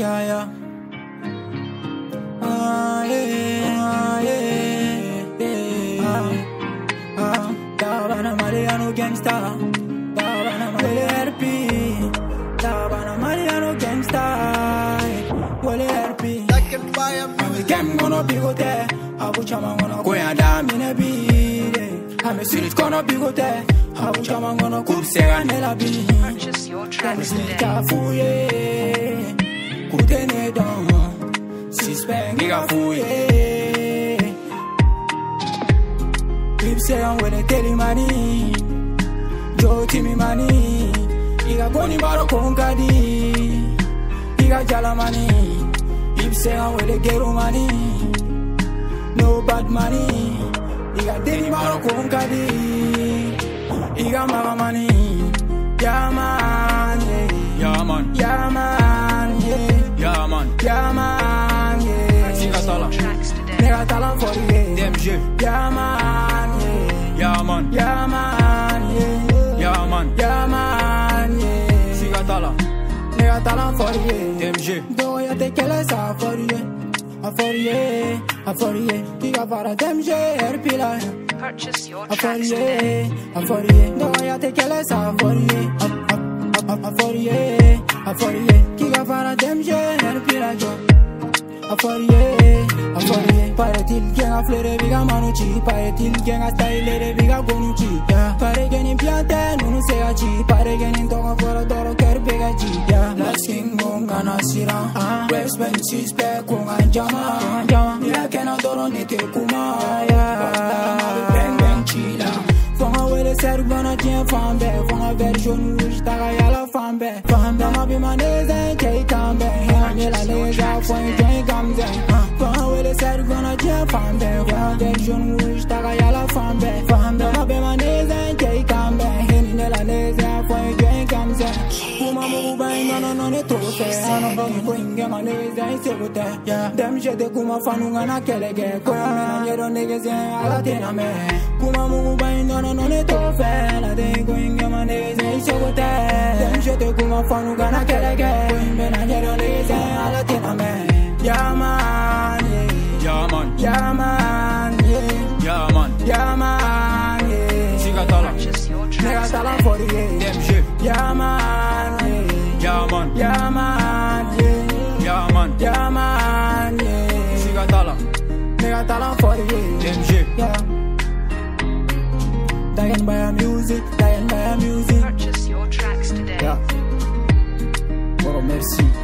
Yeah, yeah. Ah, yeah, ah, yeah, yeah. Ah, ah. Tabana Mariano gangsta. Tabana Mariano RP. Tabana Mariano gangsta. Wale RP. Second fire music. Kem gono bigote. Abu chama gono koya da mine bide. Ame sirit gono bigote. Abu chama gono kupsega nela bi. Purchase your tracks today. Kafuye. Sispeng iga fuye. Lipse an wele teli mani. Jo timi mani. Iga goni baro konkadi. Iga jala mani. Lipse an wele geru money. No bad money. Iga deni baro konkadi. Iga maga mani. Yeah man, yeah. Yeah, man. Yeah man, game. DMG. Yeah man, yeah. Yeah, man. Yeah man, yeah. Yeah, man. Yeah man, yeah. Siga tala. Nigga talent for the game. DMG. Då jag tänker läsa för det. A för det, a för det. Kiga bara dem ger pilar. Purchase your A för tracks today. a för det. Då jag tänker läsa för det. A a a för det, a för det. Kiga bara dem ger pilar. A för det, a för det. Pare till genga flere viga manuchi. Pare till genga style de viga gonuchi. Pare genin piante nunu se achi. Pare genin toga fora doro ker pega chi. Last king ngana ah. sira. West Bench is back kunga jama. Mira que no doro ni te kuma. Bang bang chila. Fonga wele ser bana tien fambe. Fonga version rouge taga yala fambe. Fambe ma bi maneze kei kambe. Hemi la lega ser bana tien fambe. Fonga version rouge taga yala fambe. Fambe ma bi maneze kei kambe. Hemi la lega fwen kei kamze. Kuma mugu bang no no ne trofe. Ano hongi ko inge maneze ise bote. Dem jete kuma fanunga na kelege. Koya mena nyero negeze ala tena me. Kuma mugu bang no no no ne trofe. La de ko inge maneze ise bote. Dem jete kuma fanunga na kelege. Koya mena nyero negeze ala tena me. Yeah man. Yeah, man. Yeah man, yeah. Yeah, man. Yeah man, yeah. Siga tala. Purchase your Nigga talent for the game. DMG. Yeah man, yeah. Yeah, man. Yeah man, yeah. Yeah, man. Yeah man, yeah. Siga tala. Nigga talent for the game. DMG. Yeah. Dying by our music, dying by our music. Purchase your tracks today. Yeah. Oh merci. King Wizzy.